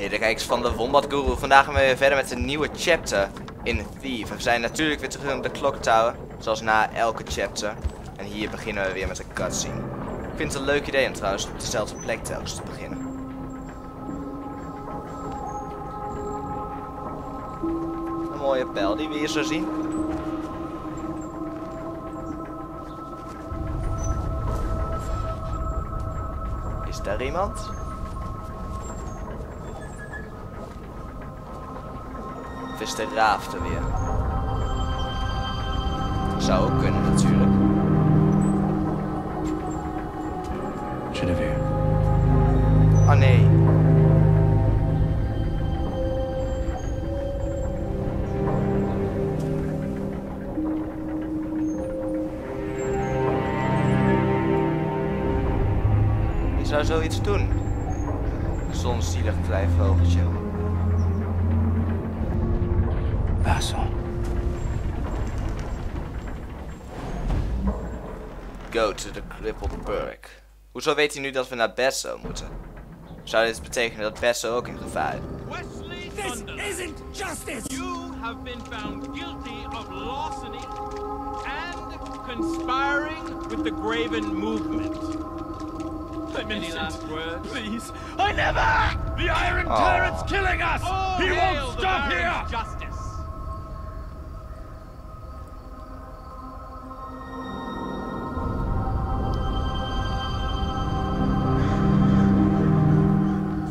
Hey, de kijkers van de Wombat Guru. Vandaag gaan we weer verder met een nieuwe chapter in Thief. We zijn natuurlijk weer terug in de Clock Tower, zoals na elke chapter. En hier beginnen we weer met een cutscene. Ik vind het een leuk idee om trouwens op dezelfde plek telkens te beginnen. Een mooie pijl die we hier zo zien. Is daar iemand? Of is de raaf er weer? Zou ook kunnen natuurlijk. Genevieve. Oh nee. Wie zou zoiets doen? Zo'n zielig klein vogeltje. Go to the crippled burg. Hoezo weet hij nu dat we naar Besso moeten? Zou dit betekenen dat Besso ook in gevaar is? Wesley This isn't justice! you have been found guilty of larceny and conspiring with the Graven movement. I'm Any innocent. last words? Please. I never! The Iron Aw. Tyrant's killing us! All he won't stop here! Justice.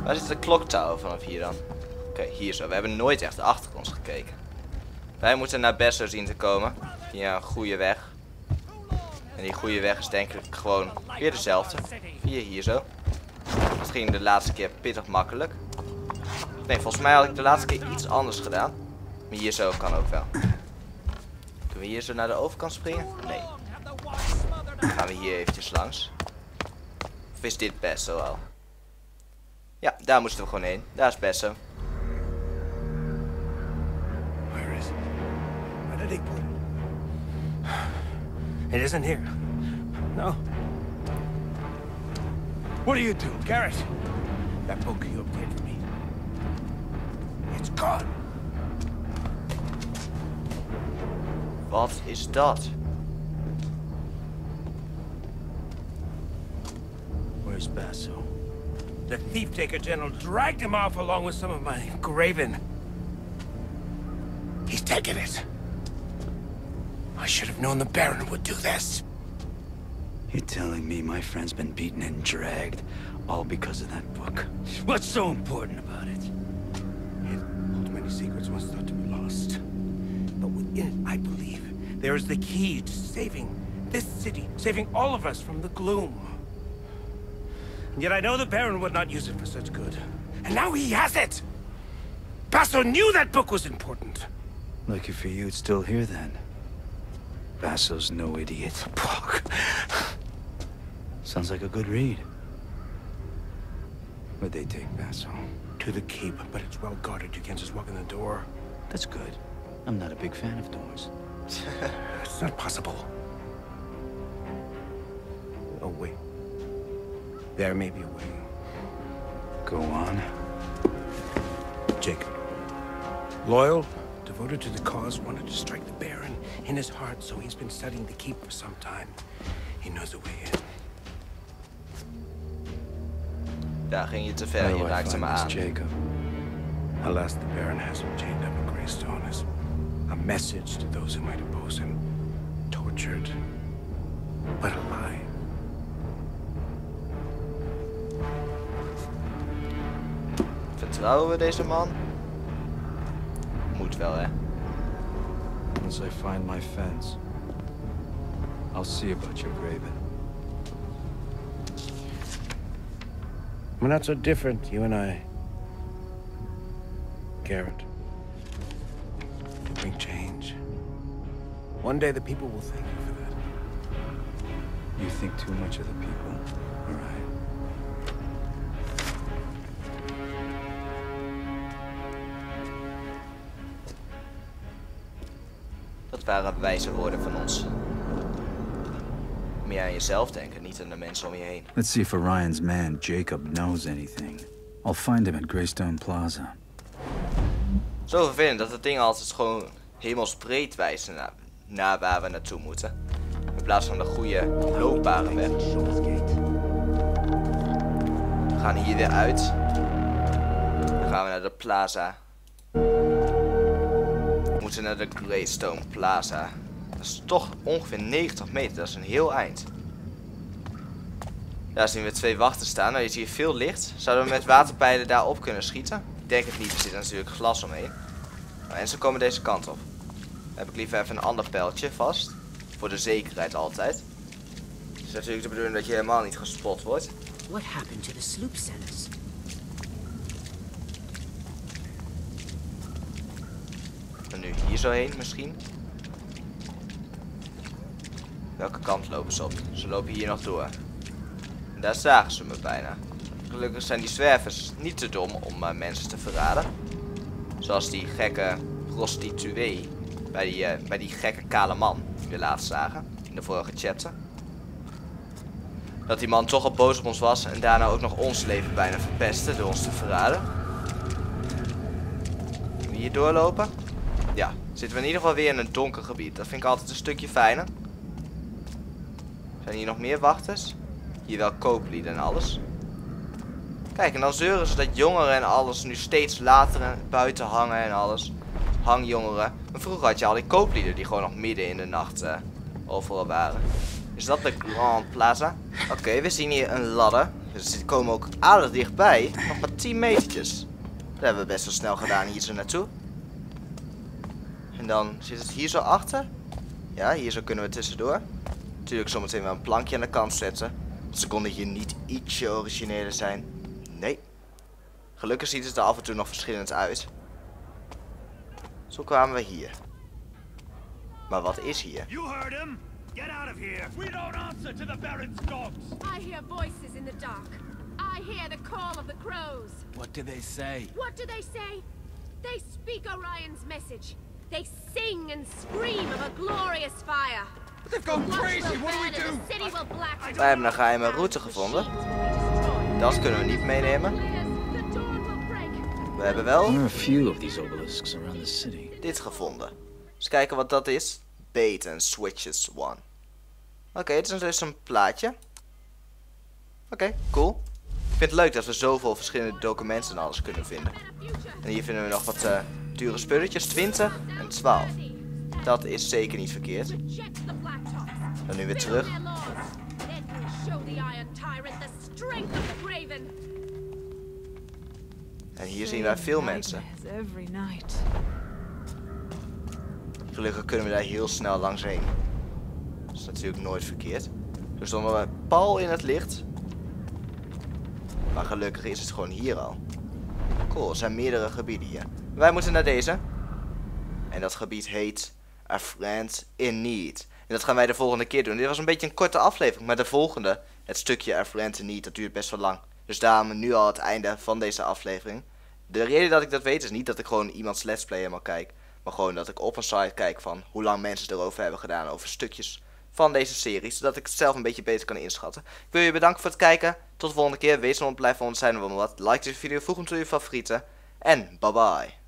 Waar zit de kloktower vanaf hier dan? Oké, hier zo. We hebben nooit echt achter ons gekeken. Wij moeten naar Besso zien te komen. Via een goede weg. En die goede weg is denk ik gewoon weer dezelfde. Via hier zo. Ging de laatste keer pittig makkelijk. Nee, volgens mij had ik de laatste keer iets anders gedaan. Maar hier zo kan ook wel. Kunnen we hier zo naar de overkant springen? Nee. Dan gaan we hier eventjes langs. Of is dit Besso al? Ja, daar moesten we gewoon heen. Daar is Besso. Where is it? Where did he put it? It isn't here. No. What do you do, Garrett? That book you obtained for me. It's gone. Wat is dat? Where's Basso? The thief taker general dragged him off along with some of my graven. He's taken it. I should have known the Baron would do this. You're telling me my friend's been beaten and dragged, all because of that book? What's so important about it? It holds many secrets once thought to be lost. But within it, I believe, there is the key to saving this city, saving all of us from the gloom. And yet I know the Baron would not use it for such good. And now he has it! Basso knew that book was important. Lucky for you, it's still here then. Basso's no idiot. Book. Sounds like a good read. Where'd they take Basso? To the keep, but it's well guarded. You can't just walk in the door. That's good. I'm not a big fan of doors. It's not possible. Oh, wait. There may be a way. Go on. Jacob. Loyal, devoted to the cause, wanted to strike the Baron in his heart, so he's been studying the keep for some time. He knows the way in. Daar ging je te ver. How Je do I raakte find me this aan. Jacob? Alas, the Baron has him chained up in Greystone as a message to those who might oppose him. Tortured, but Vertrouwen we deze man? Moet wel, hè? Once I find my fence, I'll see about your Graven. We're not so different, you and I. Garrett. You bring change. One day the people will thank you for that. You think too much of the people, Waren wijze woorden van ons. Meer aan jezelf denken, niet aan de mensen om je heen. Let's see if Orion's man, Jacob, knows anything. I'll find him at Greystone Plaza. Zo vervelend dat het ding altijd gewoon hemelsbreed wijst naar, naar waar we naartoe moeten. In plaats van de goede loopbare weg. We gaan hier weer uit. Dan gaan we naar de plaza. Moeten naar de Greystone Plaza. Dat is toch ongeveer 90 meter, dat is een heel eind. Daar zien we twee wachten staan. Nou, je ziet hier veel licht. Zouden we met waterpijlen daarop kunnen schieten? Ik denk het niet, er zit natuurlijk glas omheen. Nou, en ze komen deze kant op. Heb ik liever even een ander pijltje vast. Voor de zekerheid altijd. Het is natuurlijk de bedoeling dat je helemaal niet gespot wordt. What happened to the sloop? En nu hier zo heen misschien. Welke kant lopen ze op? Ze lopen hier nog door. Daar zagen ze me bijna. Gelukkig zijn die zwervers niet te dom om uh, mensen te verraden. Zoals die gekke prostituee bij die, uh, bij die gekke kale man die we laatst zagen in de vorige chatten. Dat die man toch al boos op ons was en daarna ook nog ons leven bijna verpestte door ons te verraden. Hier doorlopen? Zitten we in ieder geval weer in een donker gebied. Dat vind ik altijd een stukje fijner. Zijn hier nog meer wachters? Hier wel kooplieden en alles. Kijk, en dan zeuren ze dat jongeren en alles nu steeds later buiten hangen en alles. Hangjongeren. Maar vroeger had je al die kooplieden die gewoon nog midden in de nacht uh, overal waren. Is dat de Grand Plaza? Oké, we zien hier een ladder. Dus die komen ook aardig dichtbij. Nog maar 10 metertjes. Dat hebben we best wel snel gedaan hier zo naartoe. En dan zit het hier zo achter. Ja, hier zo kunnen we tussendoor. Natuurlijk zometeen wel een plankje aan de kant zetten. Want ze konden hier niet ietsje origineler zijn. Nee. Gelukkig ziet het er af en toe nog verschillend uit. Zo kwamen we hier. Maar wat is hier? You heard him! Get out of here! We don't answer to the Baron's dogs. I hear voices in the dark. I hear the call of the crows. What do they say? What do they say? They speak Orion's message. They sing and scream of a glorious fire. They've gone crazy. What do we do? Wij hebben een geheime route gevonden. Dat kunnen we niet meenemen. We hebben wel There are a few of these obelisks around the city. dit gevonden. Eens kijken wat dat is. Bait and switches one. Oké, het is dus een plaatje. Oké, cool. Ik vind het leuk dat we zoveel verschillende documenten en alles kunnen vinden. En hier vinden we nog wat eh, dure spulletjes. 20 en 12. Dat is zeker niet verkeerd. Dan nu weer terug. En hier zien wij veel mensen. Gelukkig kunnen we daar heel snel langs heen. Dat is natuurlijk nooit verkeerd. Dus stonden we pal in het licht. Maar gelukkig is het gewoon hier al. Cool, er zijn meerdere gebieden hier. Wij moeten naar deze. En dat gebied heet A Friend in Need. En dat gaan wij de volgende keer doen. Dit was een beetje een korte aflevering. Maar de volgende, het stukje A Friend in Need, dat duurt best wel lang. Dus daarom nu al het einde van deze aflevering. De reden dat ik dat weet is niet dat ik gewoon iemands let's play helemaal kijk. Maar gewoon dat ik op een site kijk van hoe lang mensen erover hebben gedaan. Over stukjes van deze serie. Zodat ik het zelf een beetje beter kan inschatten. Ik wil je bedanken voor het kijken. Tot de volgende keer. Wees nog blijven ons zijn wat. Like deze video. Voeg hem toe je favorieten. En bye bye.